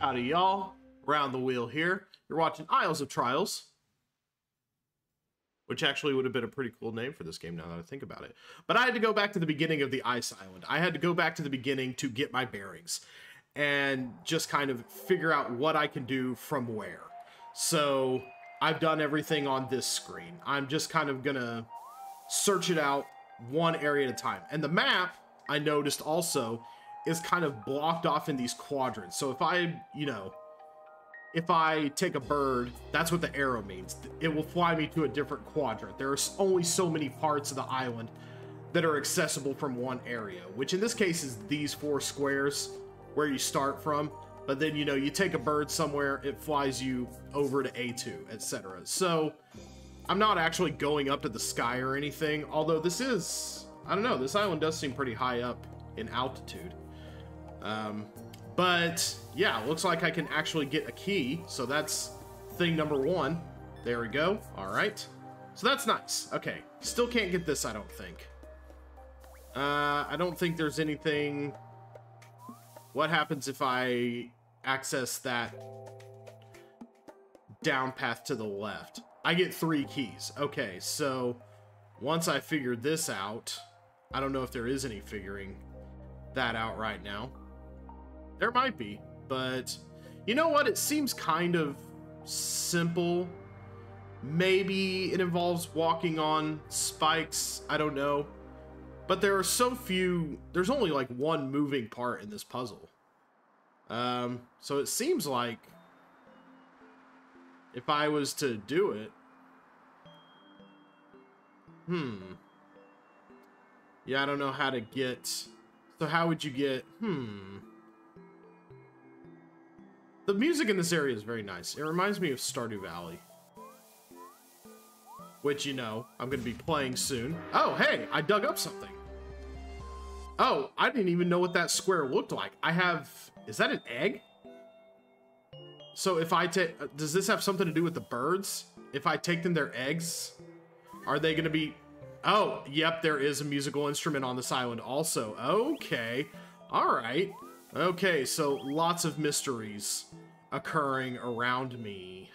Howdy, y'all. Around the wheel here. You're watching Isles of Trials, which actually would have been a pretty cool name for this game now that I think about it. But I had to go back to the beginning of the Ice Island. I had to go back to the beginning to get my bearings and just kind of figure out what I can do from where. So I've done everything on this screen. I'm just kind of gonna search it out one area at a time. And the map, I noticed also, is kind of blocked off in these quadrants. So if I, you know, if I take a bird, that's what the arrow means. It will fly me to a different quadrant. There's only so many parts of the island that are accessible from one area, which in this case is these four squares where you start from. But then, you know, you take a bird somewhere, it flies you over to A2, etc. So I'm not actually going up to the sky or anything, although this is, I don't know, this island does seem pretty high up in altitude. Um, but yeah, looks like I can actually get a key. So that's thing number one. There we go. All right. So that's nice. Okay. Still can't get this, I don't think. Uh, I don't think there's anything... What happens if I access that down path to the left? I get three keys. Okay, so once I figure this out, I don't know if there is any figuring that out right now. There might be, but you know what? It seems kind of simple. Maybe it involves walking on spikes. I don't know. But there are so few. There's only like one moving part in this puzzle. Um, so it seems like if I was to do it. Hmm. Yeah, I don't know how to get. So how would you get? Hmm. The music in this area is very nice. It reminds me of Stardew Valley. Which, you know, I'm going to be playing soon. Oh, hey, I dug up something. Oh, I didn't even know what that square looked like. I have... Is that an egg? So if I take... Does this have something to do with the birds? If I take them their eggs, are they going to be... Oh, yep, there is a musical instrument on this island also. Okay. All right. Okay, so lots of mysteries occurring around me.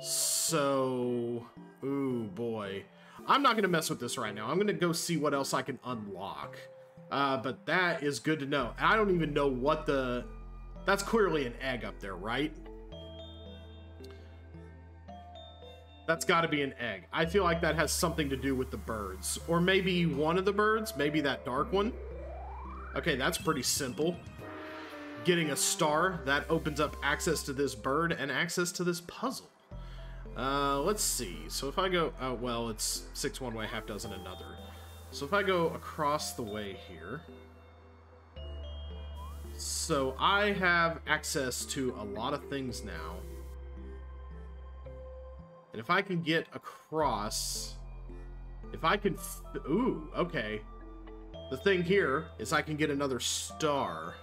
So, ooh boy. I'm not gonna mess with this right now. I'm gonna go see what else I can unlock. Uh, but that is good to know. I don't even know what the... That's clearly an egg up there, right? That's got to be an egg. I feel like that has something to do with the birds. Or maybe one of the birds. Maybe that dark one. Okay, that's pretty simple getting a star. That opens up access to this bird and access to this puzzle. Uh, let's see. So if I go... Oh, well, it's six one way, half dozen another. So if I go across the way here... So I have access to a lot of things now. And if I can get across... If I can... Ooh, okay. The thing here is I can get another star.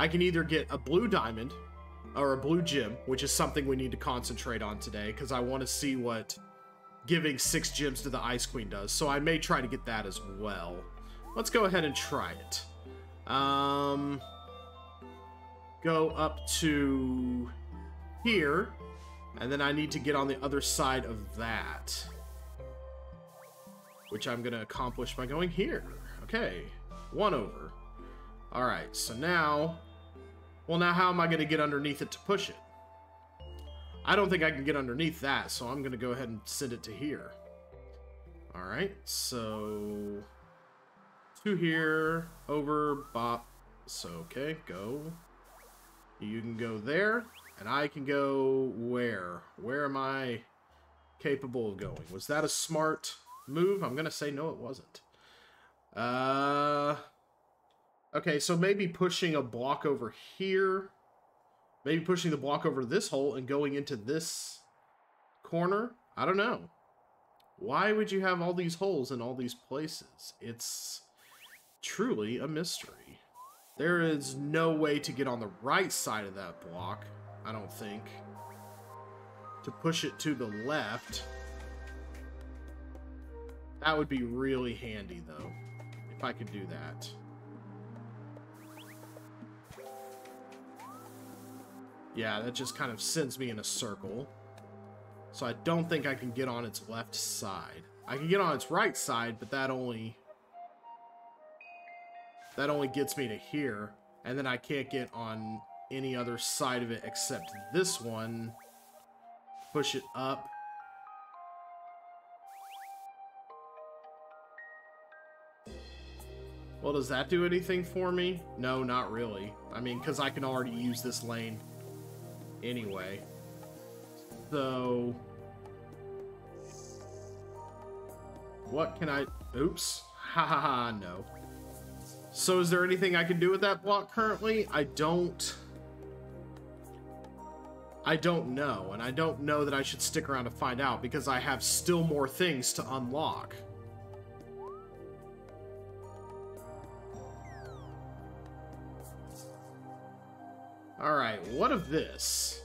I can either get a blue diamond or a blue gem, which is something we need to concentrate on today because I want to see what giving six gems to the Ice Queen does. So I may try to get that as well. Let's go ahead and try it. Um, go up to here, and then I need to get on the other side of that, which I'm going to accomplish by going here. Okay, one over. All right, so now well, now how am I going to get underneath it to push it? I don't think I can get underneath that, so I'm going to go ahead and send it to here. Alright, so... To here, over, bop. So, okay, go. You can go there, and I can go where? Where am I capable of going? Was that a smart move? I'm going to say no, it wasn't. Uh... Okay, so maybe pushing a block over here. Maybe pushing the block over this hole and going into this corner. I don't know. Why would you have all these holes in all these places? It's truly a mystery. There is no way to get on the right side of that block, I don't think. To push it to the left. That would be really handy, though, if I could do that. Yeah, that just kind of sends me in a circle. So I don't think I can get on its left side. I can get on its right side, but that only... That only gets me to here. And then I can't get on any other side of it except this one. Push it up. Well, does that do anything for me? No, not really. I mean, because I can already use this lane anyway. So... What can I... Oops. Ha ha ha, no. So is there anything I can do with that block currently? I don't... I don't know, and I don't know that I should stick around to find out because I have still more things to unlock. Alright, what of this?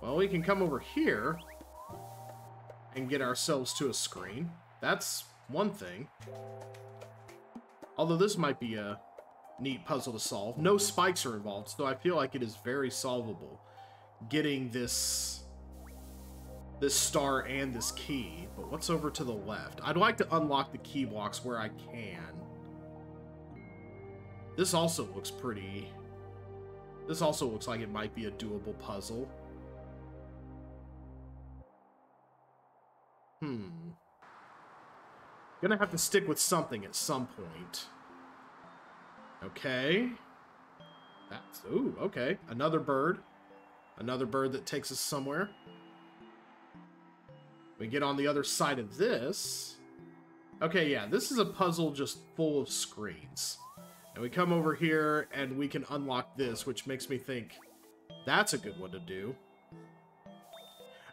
Well, we can come over here and get ourselves to a screen. That's one thing. Although this might be a neat puzzle to solve. No spikes are involved, so I feel like it is very solvable. Getting this this star and this key. But what's over to the left? I'd like to unlock the key blocks where I can. This also looks pretty... This also looks like it might be a doable puzzle. Hmm. Gonna have to stick with something at some point. Okay. That's... Ooh, okay. Another bird. Another bird that takes us somewhere. We get on the other side of this. Okay, yeah, this is a puzzle just full of screens. And we come over here and we can unlock this, which makes me think that's a good one to do.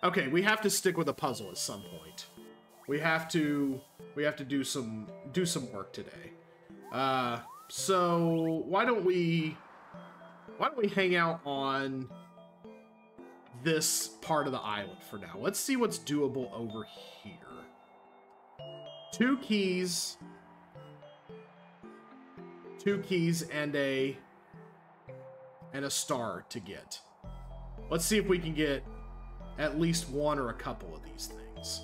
Okay, we have to stick with a puzzle at some point. We have to we have to do some do some work today. Uh so why don't we why don't we hang out on this part of the island for now? Let's see what's doable over here. Two keys two keys and a and a star to get. Let's see if we can get at least one or a couple of these things.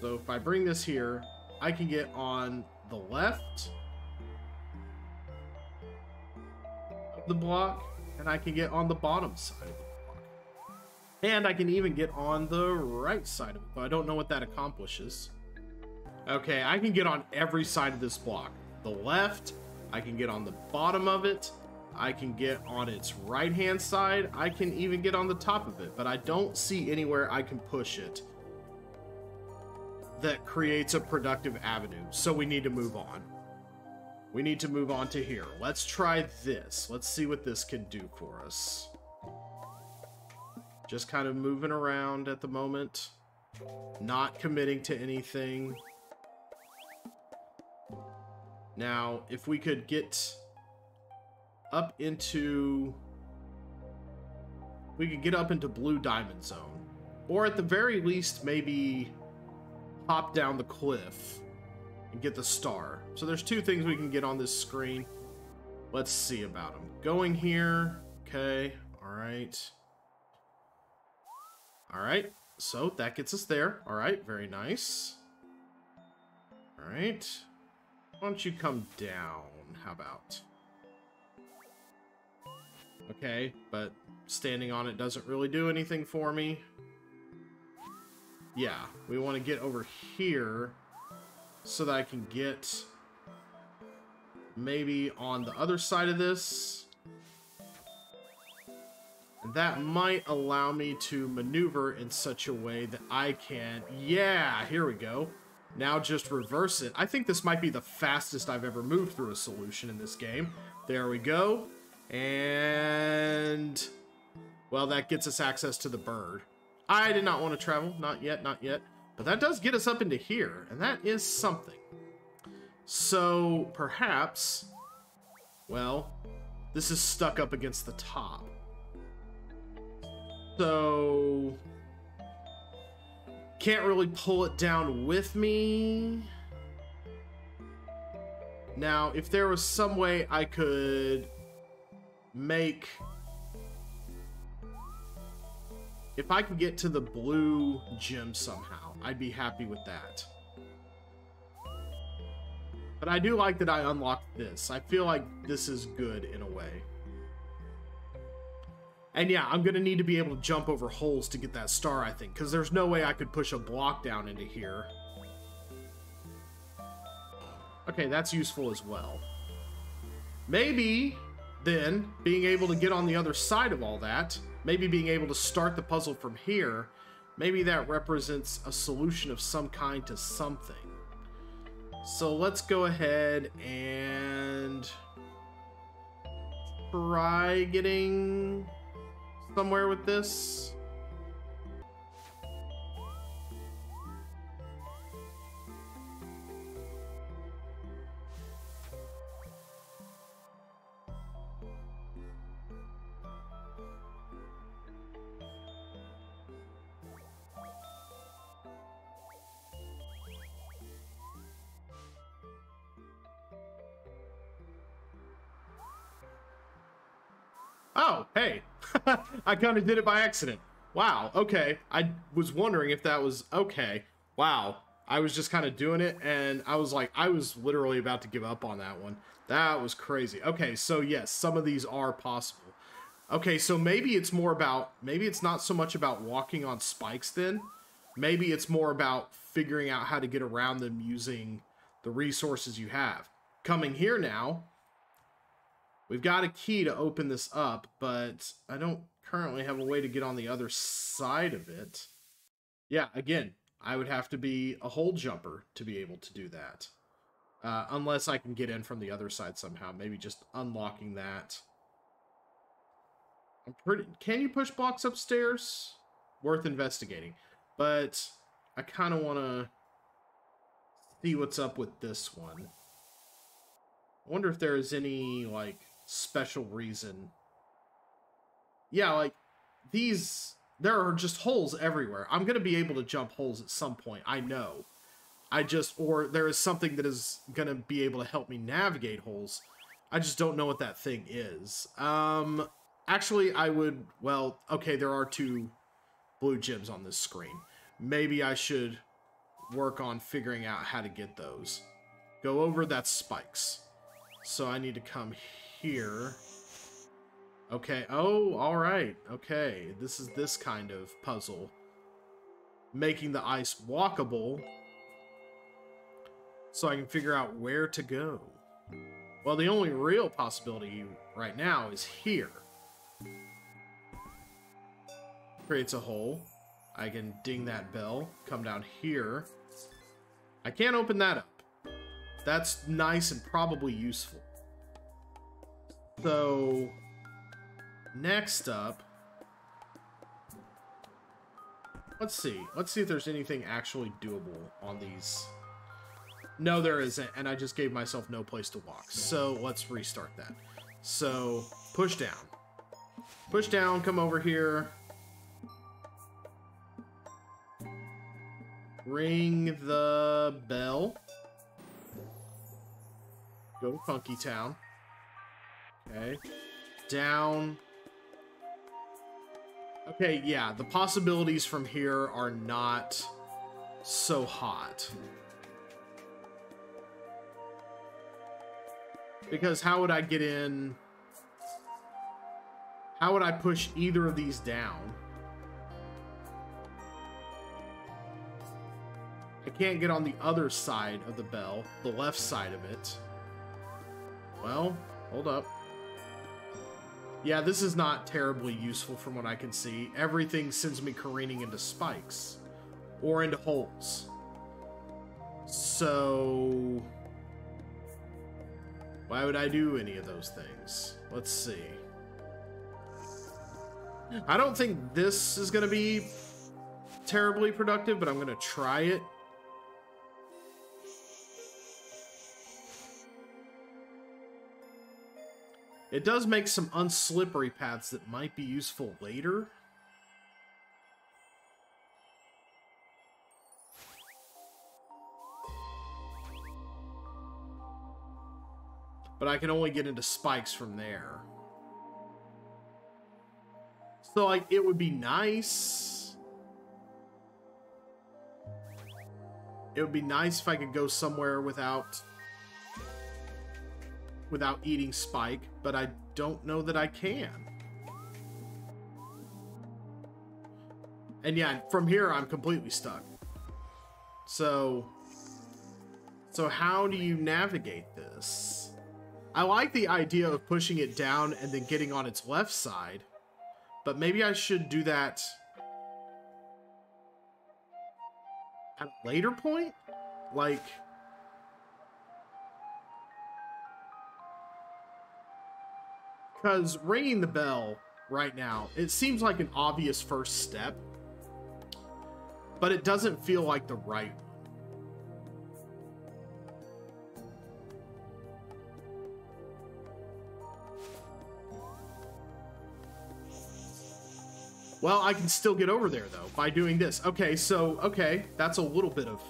So if I bring this here, I can get on the left of the block, and I can get on the bottom side of the block. And I can even get on the right side of it, but I don't know what that accomplishes. Okay, I can get on every side of this block. The left, I can get on the bottom of it. I can get on its right hand side. I can even get on the top of it, but I don't see anywhere I can push it that creates a productive avenue. So we need to move on. We need to move on to here. Let's try this. Let's see what this can do for us. Just kind of moving around at the moment. Not committing to anything. Now, if we could get up into... We could get up into Blue Diamond Zone. Or at the very least, maybe hop down the cliff and get the star. So there's two things we can get on this screen. Let's see about them. Going here. Okay. All right. All right. So that gets us there. All right. Very nice. All right. Why don't you come down? How about? Okay, but standing on it doesn't really do anything for me. Yeah, we want to get over here so that I can get maybe on the other side of this. That might allow me to maneuver in such a way that I can... Yeah, here we go. Now just reverse it. I think this might be the fastest I've ever moved through a solution in this game. There we go. And... Well, that gets us access to the bird. I did not want to travel. Not yet, not yet. But that does get us up into here, and that is something. So, perhaps... Well, this is stuck up against the top. So... Can't really pull it down with me. Now, if there was some way I could make if I could get to the blue gem somehow, I'd be happy with that. But I do like that I unlocked this. I feel like this is good in a way. And yeah, I'm going to need to be able to jump over holes to get that star, I think, because there's no way I could push a block down into here. Okay, that's useful as well. Maybe, then, being able to get on the other side of all that, maybe being able to start the puzzle from here, maybe that represents a solution of some kind to something. So let's go ahead and try getting somewhere with this. Oh, hey. I kind of did it by accident. Wow, okay. I was wondering if that was okay. Wow. I was just kind of doing it, and I was like, I was literally about to give up on that one. That was crazy. Okay, so yes, some of these are possible. Okay, so maybe it's more about, maybe it's not so much about walking on spikes then. Maybe it's more about figuring out how to get around them using the resources you have. Coming here now, We've got a key to open this up, but I don't currently have a way to get on the other side of it. Yeah, again, I would have to be a hole jumper to be able to do that. Uh, unless I can get in from the other side somehow. Maybe just unlocking that. I'm pretty... Can you push blocks upstairs? Worth investigating. But I kind of want to see what's up with this one. I wonder if there is any, like, special reason. Yeah, like these there are just holes everywhere. I'm going to be able to jump holes at some point. I know. I just or there is something that is going to be able to help me navigate holes. I just don't know what that thing is. Um actually I would well, okay, there are two blue gems on this screen. Maybe I should work on figuring out how to get those. Go over that spikes. So I need to come here. Okay, oh, alright, okay. This is this kind of puzzle. Making the ice walkable so I can figure out where to go. Well, the only real possibility right now is here. Creates a hole. I can ding that bell, come down here. I can't open that up. That's nice and probably useful. So, next up, let's see. Let's see if there's anything actually doable on these. No, there isn't, and I just gave myself no place to walk. So, let's restart that. So, push down. Push down, come over here. Ring the bell. Go to Funky Town. Okay. Down. Okay, yeah, the possibilities from here are not so hot. Because how would I get in... How would I push either of these down? I can't get on the other side of the bell, the left side of it. Well, hold up. Yeah, this is not terribly useful from what I can see. Everything sends me careening into spikes. Or into holes. So... Why would I do any of those things? Let's see. I don't think this is going to be terribly productive, but I'm going to try it It does make some unslippery paths that might be useful later. But I can only get into spikes from there. So, like, it would be nice. It would be nice if I could go somewhere without without eating Spike, but I don't know that I can. And yeah, from here I'm completely stuck. So so how do you navigate this? I like the idea of pushing it down and then getting on its left side, but maybe I should do that at a later point? Like, because ringing the bell right now, it seems like an obvious first step, but it doesn't feel like the right Well, I can still get over there, though, by doing this. Okay, so, okay, that's a little bit of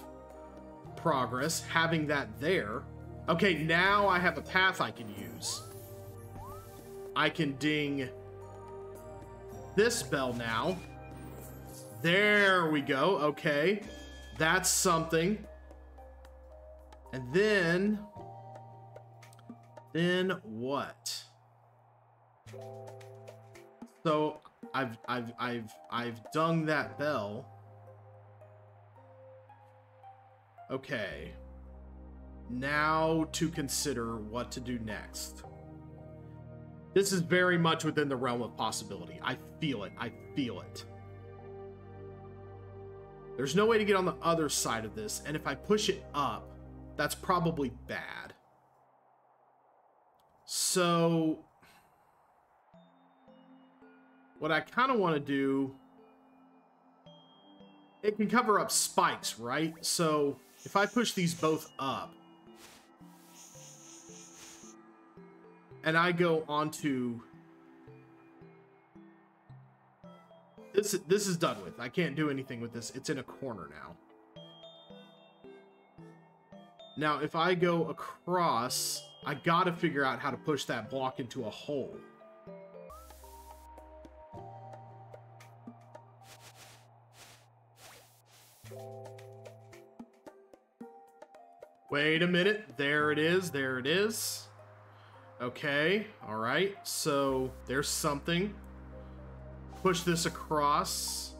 progress, having that there. Okay, now I have a path I can use. I can ding this bell now. There we go, okay. That's something. And then... Then what? So I've I've I've I've dung that bell. Okay. Now to consider what to do next. This is very much within the realm of possibility. I feel it. I feel it. There's no way to get on the other side of this, and if I push it up, that's probably bad. So what I kind of want to do, it can cover up spikes, right? So if I push these both up, and I go onto this this is done with. I can't do anything with this. It's in a corner now. Now, if I go across, I got to figure out how to push that block into a hole. Wait a minute. There it is. There it is. Okay. All right. So there's something. Push this across.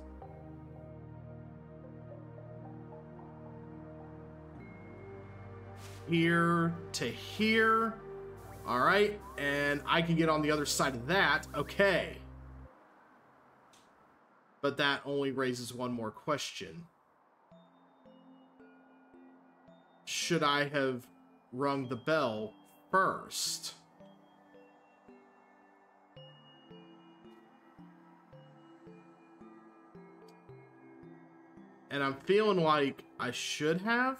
Here to here. All right. And I can get on the other side of that. Okay. But that only raises one more question. should I have rung the bell first? And I'm feeling like I should have,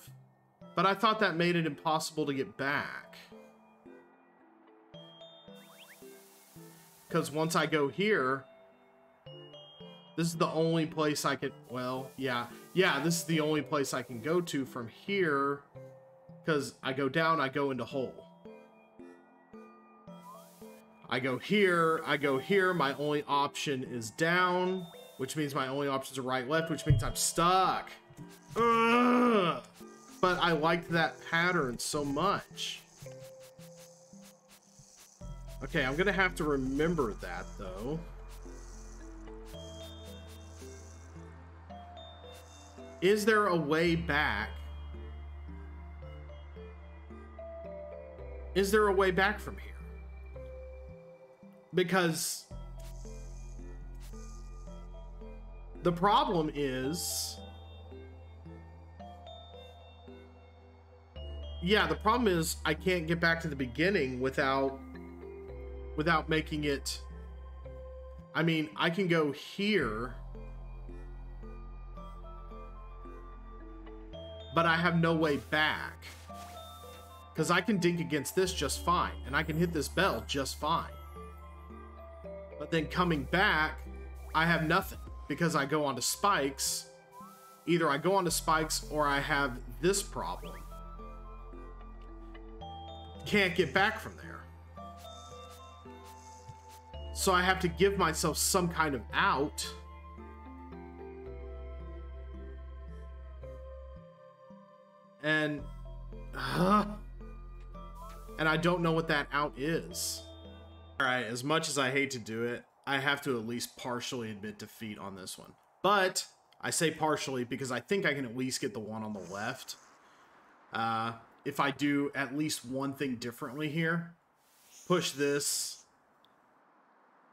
but I thought that made it impossible to get back. Because once I go here, this is the only place I can, well, yeah. Yeah, this is the only place I can go to from here. Because I go down, I go into hole. I go here, I go here. My only option is down, which means my only options are right, left, which means I'm stuck. Ugh. But I liked that pattern so much. Okay, I'm gonna have to remember that, though. Is there a way back? Is there a way back from here? Because the problem is yeah the problem is i can't get back to the beginning without without making it i mean i can go here but I have no way back. Because I can dink against this just fine, and I can hit this bell just fine. But then coming back, I have nothing, because I go onto spikes. Either I go onto spikes, or I have this problem. Can't get back from there. So I have to give myself some kind of out. And... Uh, and I don't know what that out is. Alright, as much as I hate to do it, I have to at least partially admit defeat on this one. But, I say partially because I think I can at least get the one on the left. Uh, if I do at least one thing differently here, push this,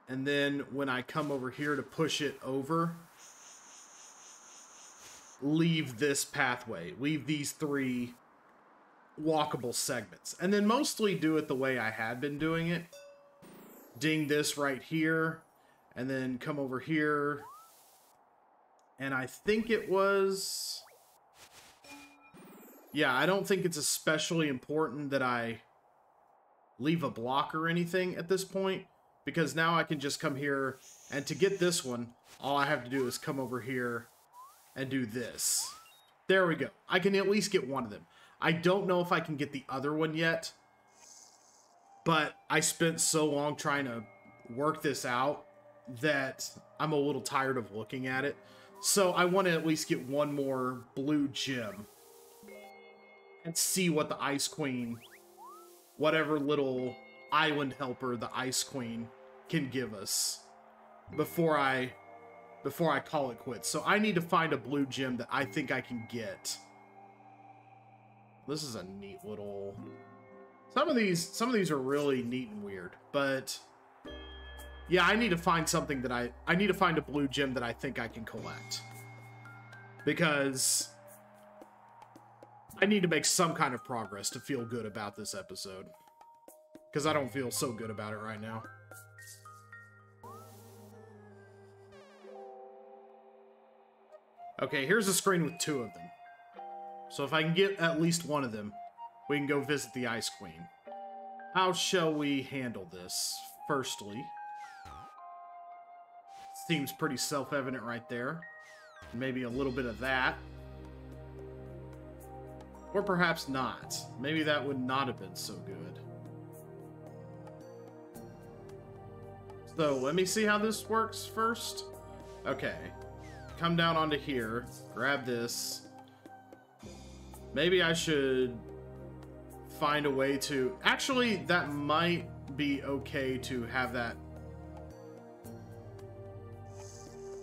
and then when I come over here to push it over, leave this pathway, leave these three walkable segments, and then mostly do it the way I had been doing it. Ding this right here, and then come over here, and I think it was... Yeah, I don't think it's especially important that I leave a block or anything at this point because now I can just come here and to get this one, all I have to do is come over here and do this. There we go. I can at least get one of them. I don't know if I can get the other one yet, but I spent so long trying to work this out that I'm a little tired of looking at it. So I want to at least get one more blue gem and see what the Ice Queen, whatever little island helper the Ice Queen can give us before I before I call it quits. So I need to find a blue gem that I think I can get. This is a neat little Some of these some of these are really neat and weird, but yeah, I need to find something that I I need to find a blue gem that I think I can collect. Because I need to make some kind of progress to feel good about this episode. Because I don't feel so good about it right now. Okay, here's a screen with two of them. So if I can get at least one of them, we can go visit the Ice Queen. How shall we handle this? Firstly, seems pretty self-evident right there. Maybe a little bit of that. Or perhaps not. Maybe that would not have been so good. So, let me see how this works first. Okay. Come down onto here. Grab this. Maybe I should find a way to... Actually, that might be okay to have that...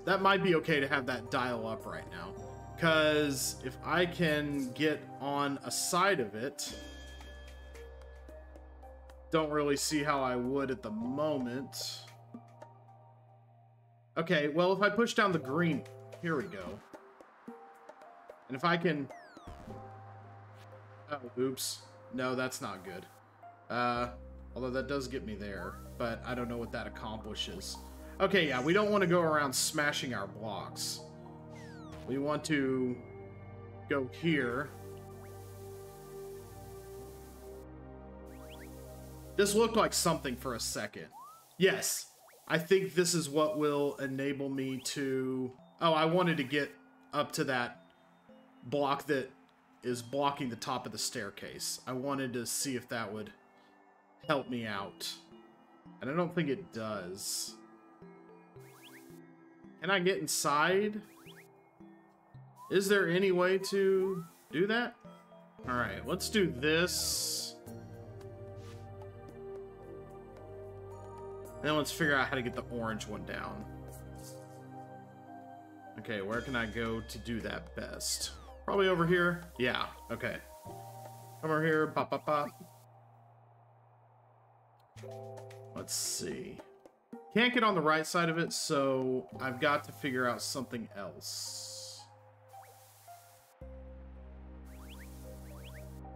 That might be okay to have that dial up right now. Because if I can get on a side of it, don't really see how I would at the moment. Okay, well, if I push down the green, here we go. And if I can... Oh, oops. No, that's not good. Uh, although that does get me there, but I don't know what that accomplishes. Okay, yeah, we don't want to go around smashing our blocks. We want to go here. This looked like something for a second. Yes, I think this is what will enable me to... Oh, I wanted to get up to that block that is blocking the top of the staircase. I wanted to see if that would help me out. And I don't think it does. Can I get inside? Is there any way to do that? Alright, let's do this. Then let's figure out how to get the orange one down. Okay, where can I go to do that best? Probably over here? Yeah, okay. Come over here, pop, pop, pop. Let's see. Can't get on the right side of it, so I've got to figure out something else.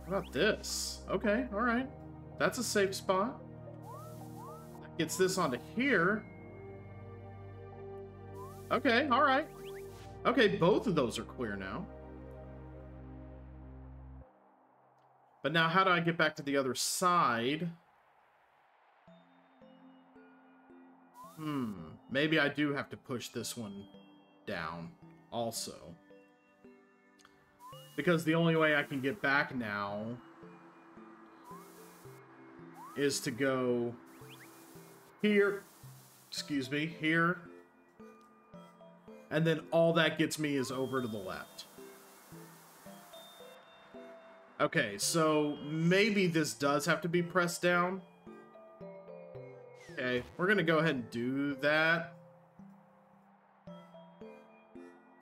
How about this? Okay, alright. That's a safe spot. Gets this onto here. Okay, alright. Okay, both of those are clear now. But now how do I get back to the other side? Hmm, maybe I do have to push this one down also. Because the only way I can get back now is to go here excuse me, here. And then all that gets me is over to the left. Okay, so maybe this does have to be pressed down. Okay, we're gonna go ahead and do that.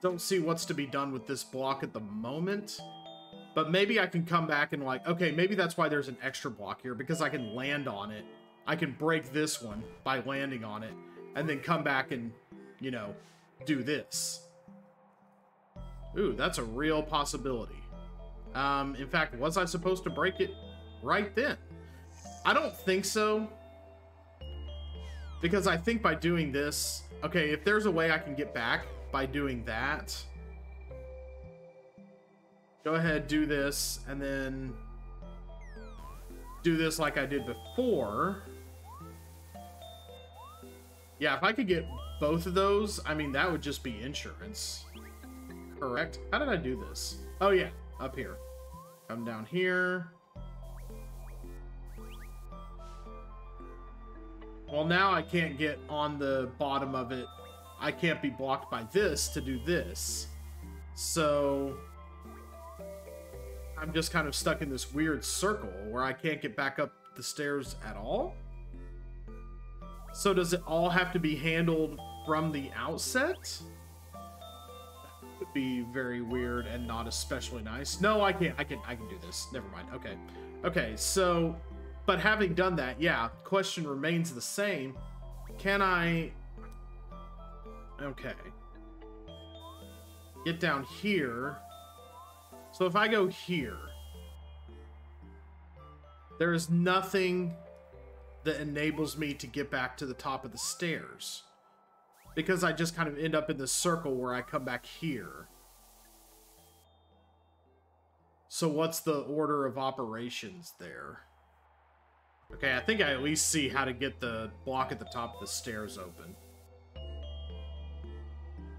Don't see what's to be done with this block at the moment. But maybe I can come back and like, okay, maybe that's why there's an extra block here, because I can land on it. I can break this one by landing on it, and then come back and, you know, do this. Ooh, that's a real possibility. Um, in fact, was I supposed to break it right then? I don't think so. Because I think by doing this... Okay, if there's a way I can get back by doing that... Go ahead, do this, and then... Do this like I did before. Yeah, if I could get both of those, I mean, that would just be insurance. Correct? How did I do this? Oh, yeah, up here. Come down here. Well, now I can't get on the bottom of it. I can't be blocked by this to do this. So... I'm just kind of stuck in this weird circle where I can't get back up the stairs at all? So does it all have to be handled from the outset? Be very weird and not especially nice. No, I can't. I can. I can do this. Never mind. Okay. Okay. So, but having done that, yeah. Question remains the same. Can I? Okay. Get down here. So if I go here, there is nothing that enables me to get back to the top of the stairs. Because I just kind of end up in this circle where I come back here. So what's the order of operations there? Okay, I think I at least see how to get the block at the top of the stairs open.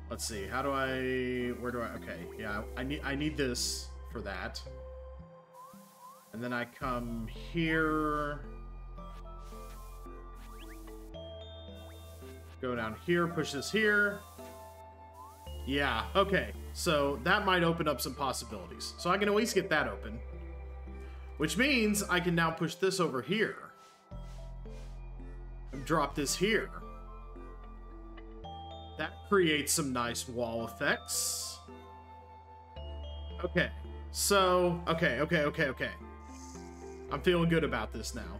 Let's see, how do I... Where do I... Okay, yeah, I need, I need this for that. And then I come here... Go down here, push this here. Yeah, okay. So that might open up some possibilities. So I can at least get that open. Which means I can now push this over here. And drop this here. That creates some nice wall effects. Okay. So, okay, okay, okay, okay. I'm feeling good about this now.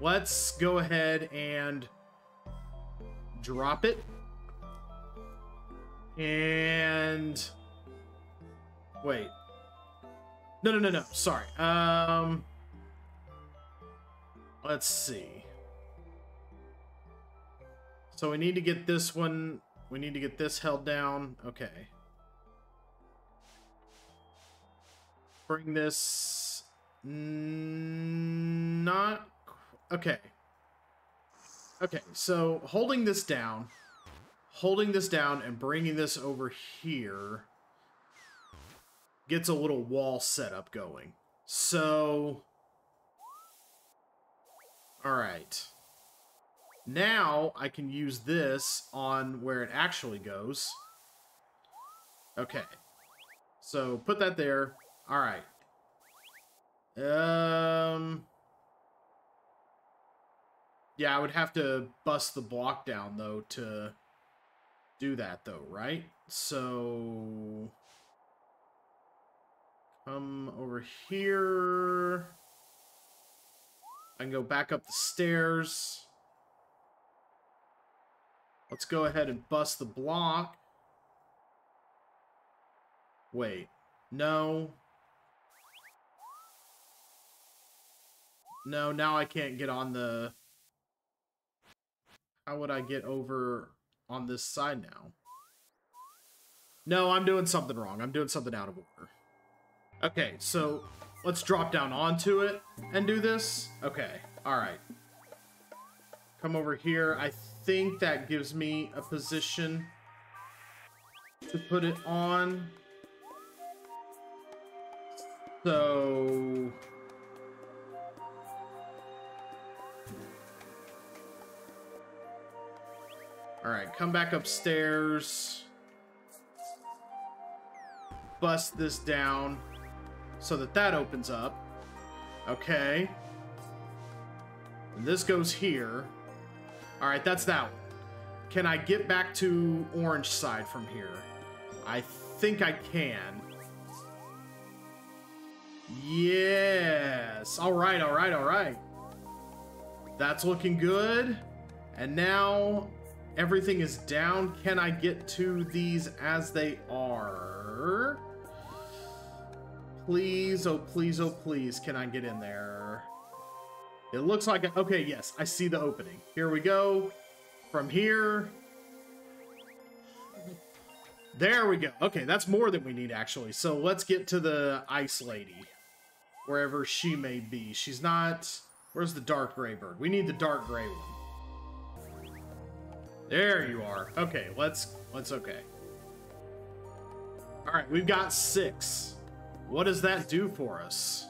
Let's go ahead and drop it. And wait. No, no, no, no. Sorry. Um Let's see. So we need to get this one, we need to get this held down. Okay. Bring this not okay. Okay, so holding this down, holding this down and bringing this over here gets a little wall setup going. So, all right. Now I can use this on where it actually goes. Okay. So put that there. All right. Um... Yeah, I would have to bust the block down, though, to do that, though, right? So... Come over here. I can go back up the stairs. Let's go ahead and bust the block. Wait. No. No, now I can't get on the... How would I get over on this side now? No, I'm doing something wrong. I'm doing something out of order. Okay, so let's drop down onto it and do this. Okay, all right. Come over here. I think that gives me a position to put it on. So... All right, come back upstairs. Bust this down so that that opens up. Okay. And this goes here. All right, that's that one. Can I get back to orange side from here? I think I can. Yes. All right, all right, all right. That's looking good. And now everything is down. Can I get to these as they are? Please, oh please, oh please, can I get in there? It looks like, a, okay, yes, I see the opening. Here we go. From here. There we go. Okay, that's more than we need, actually. So let's get to the Ice Lady. Wherever she may be. She's not... Where's the dark gray bird? We need the dark gray one. There you are. Okay, let's... Let's okay. Alright, we've got six. What does that do for us?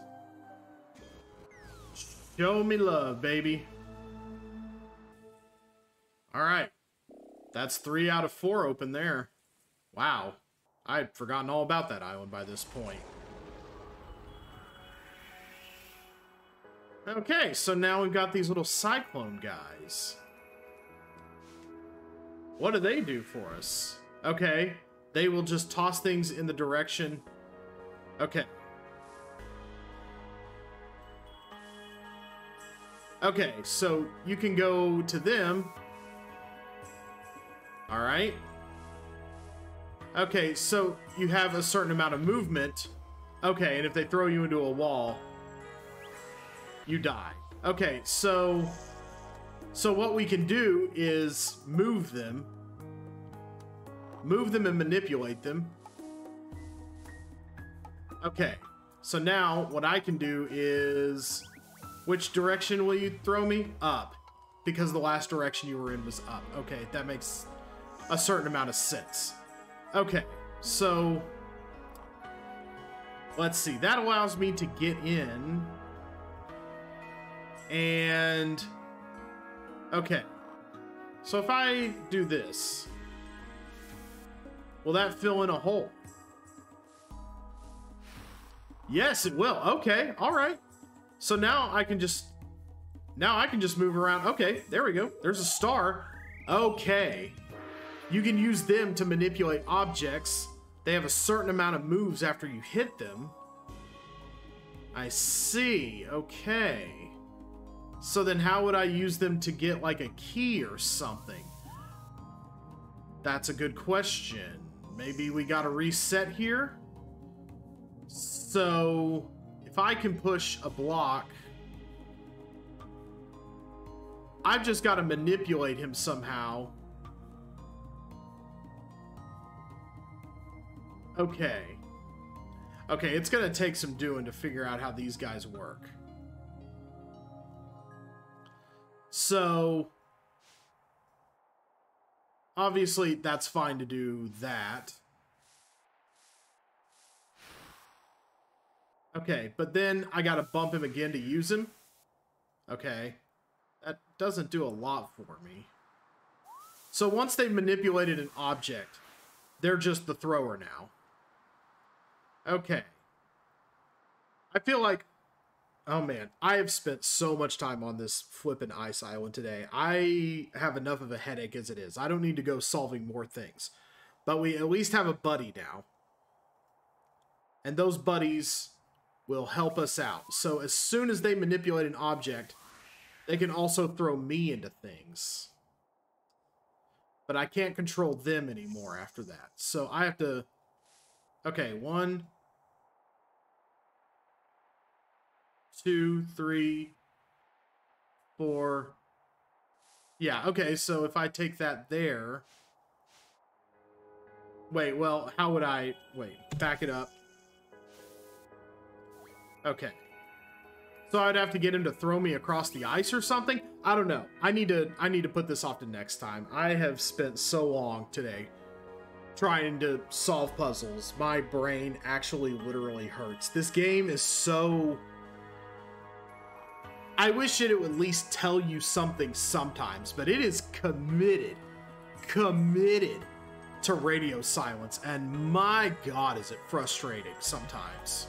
Show me love, baby. All right. That's three out of four open there. Wow. I'd forgotten all about that island by this point. Okay, so now we've got these little cyclone guys. What do they do for us? Okay, they will just toss things in the direction. Okay. Okay, so you can go to them all right. Okay, so you have a certain amount of movement. Okay, and if they throw you into a wall, you die. Okay, so so what we can do is move them. Move them and manipulate them. Okay. So now what I can do is which direction will you throw me? Up. Because the last direction you were in was up. Okay, that makes a certain amount of sense. Okay, so let's see. That allows me to get in. And okay. So if I do this, will that fill in a hole? Yes, it will. Okay, all right. So now I can just now I can just move around. Okay, there we go. There's a star. Okay. You can use them to manipulate objects. They have a certain amount of moves after you hit them. I see. Okay. So then how would I use them to get like a key or something? That's a good question. Maybe we got to reset here? So if I can push a block, I've just got to manipulate him somehow Okay. Okay, it's gonna take some doing to figure out how these guys work. So... Obviously, that's fine to do that. Okay, but then I gotta bump him again to use him. Okay. That doesn't do a lot for me. So once they've manipulated an object, they're just the thrower now. Okay. I feel like, oh man, I have spent so much time on this flippin' ice island today. I have enough of a headache as it is. I don't need to go solving more things. But we at least have a buddy now. And those buddies will help us out. So as soon as they manipulate an object, they can also throw me into things. But I can't control them anymore after that. So I have to... Okay, one, two, three, four. Yeah, okay, so if I take that there... Wait, well, how would I... Wait, back it up. Okay. So I'd have to get him to throw me across the ice or something? I don't know. I need to I need to put this off to next time. I have spent so long today trying to solve puzzles. My brain actually literally hurts. This game is so I wish it would at least tell you something sometimes, but it is committed, committed to radio silence, and my god, is it frustrating sometimes.